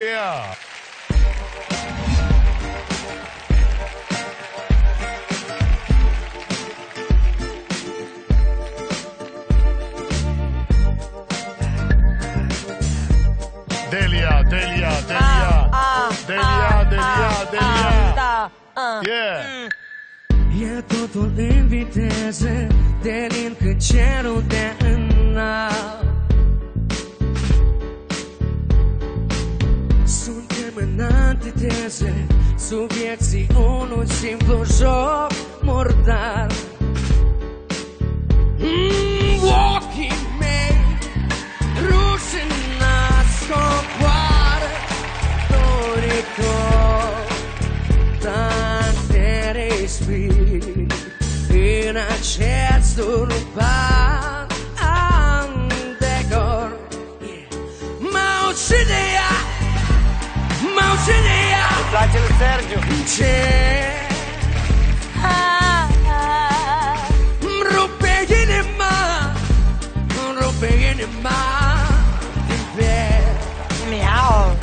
Yeah. Delia, Delia, Delia. Delia, Delia, Delia. Da, ah. Yeah. E totul în viteză De lin cât cerul de înalt споменати тези, суб'єкцій онуців божок мордар. Mm, walking man, рушен на скопар, торико, tantere spiriti, in accesso rubare. Sergiu? Ce? Îmi rupe inima Îmi rupe inima Din ber. Miau.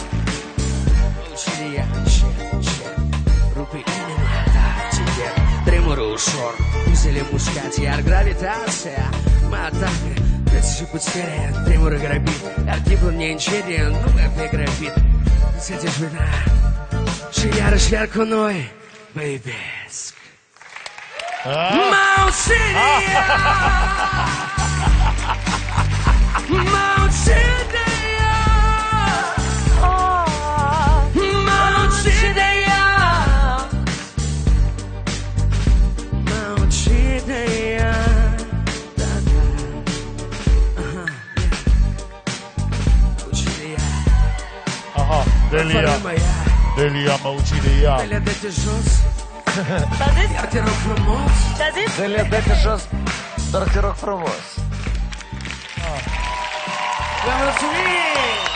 Ucide ea Ce, ce Rupe inima ta Ce e? Tremură ușor Buzele mușcați Iar gravitația Mă atacă. Preț și puțere Tremură grăbit Iar timpul ne încede Nu mă pe grăbit. Să te jura Signore, signore con noi, baby. Ah. Mount Sinai! Mount Sinai! Delia. Delia Maučideja. Delia Detežos. Tarti rok frumos. Delia Detežos. Tarti rok frumos. Vă mulțumim!